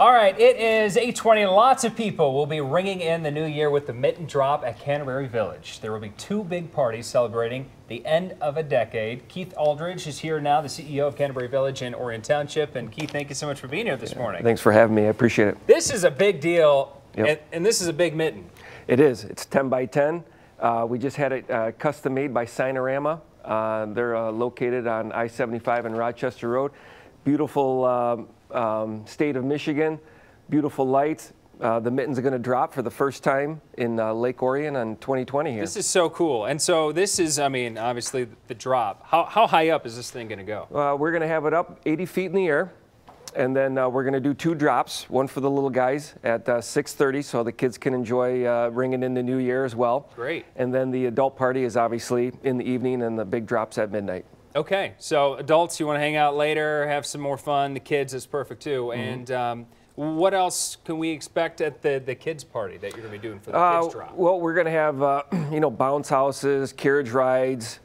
All right, it is 8:20. Lots of people will be ringing in the new year with the mitten drop at Canterbury Village. There will be two big parties celebrating the end of a decade. Keith Aldridge is here now, the CEO of Canterbury Village in Orion Township. And Keith, thank you so much for being here this morning. Thanks for having me. I appreciate it. This is a big deal, Yep. and, and this is a big mitten. It is. It's 10 by 10. Uh, we just had it uh, custom made by Signarama. Uh, they're uh, located on I-75 and Rochester Road. Beautiful um, state of Michigan. Beautiful lights. Uh, the mittens are going to drop for the first time in uh, Lake Orion on 2020 here. This is so cool. And so this is, I mean, obviously the drop. How, how high up is this thing going to go? Uh, we're going to have it up 80 feet in the air. And then uh, we're going to do two drops, one for the little guys at uh, 6.30 so the kids can enjoy uh, ringing in the new year as well. Great. And then the adult party is obviously in the evening and the big drops at midnight. Okay, so adults, you want to hang out later, have some more fun. The kids is perfect too. Mm-hmm. And um, what else can we expect at the, the kids party that you're going to be doing for the Uh, kids drop? well, we're going to have, uh, you know, bounce houses, carriage rides,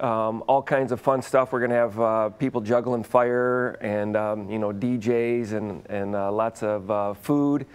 um, all kinds of fun stuff. We're going to have uh, people juggling fire and, um, you know, DJs and, and uh, lots of uh, food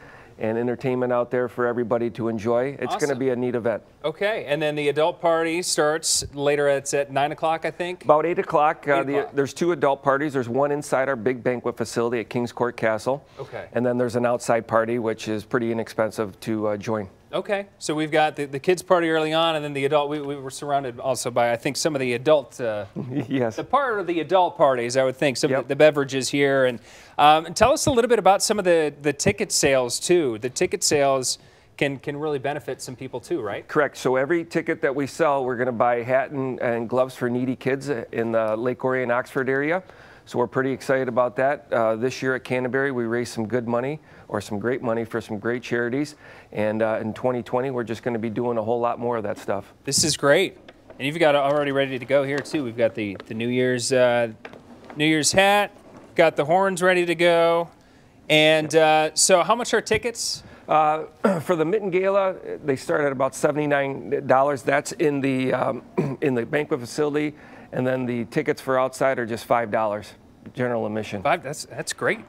and entertainment out there for everybody to enjoy. It's going to be a neat event. Okay, and then the adult party starts later. It's at nine o'clock, I think. About 8 o'clock, uh, Eight the, o'clock. there's two adult parties. There's one inside our big banquet facility at Kings Court Castle. Okay. And then there's an outside party, which is pretty inexpensive to uh, join. Okay, so we've got the, the kids party early on, and then the adult. We, we were surrounded also by, I think, some of the adult. Uh, yes. the part of the adult parties, I would think, some of the, the beverages here. And, um, and tell us a little bit about some of the, the ticket sales, too. The ticket sales can, can really benefit some people, too, right? Correct. So every ticket that we sell, we're going to buy a hat and, and gloves for needy kids in the Lake Orion, Oxford area. So we're pretty excited about that. Uh, this year at Canterbury, we raised some good money or some great money for some great charities. And uh, in 2020, we're just going to be doing a whole lot more of that stuff. This is great. And you've got it already ready to go here, too. We've got the, the New Year's uh, New Year's hat, got the horns ready to go. And uh, so, how much are tickets? Uh, for the Mitten Gala, they start at about $79. That's in the, um, in the banquet facility. And then the tickets for outside are just $5, general admission. Five. That's that's great.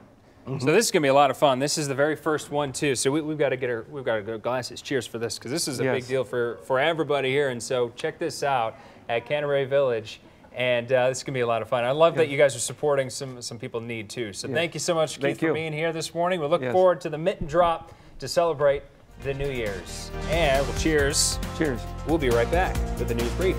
So this is gonna be a lot of fun. This is the very first one too. So we, we've got to get our we've got to go glasses. Cheers for this because this is a big deal for for everybody here. And so check this out at Canterbury Village. And uh, this is gonna be a lot of fun. I love that you guys are supporting some some people in need too. So thank you so much, Keith, Thank for you. being here this morning. We look Yes. forward to the mitten drop to celebrate the New Year's. And well, cheers. Cheers. We'll be right back with the news brief.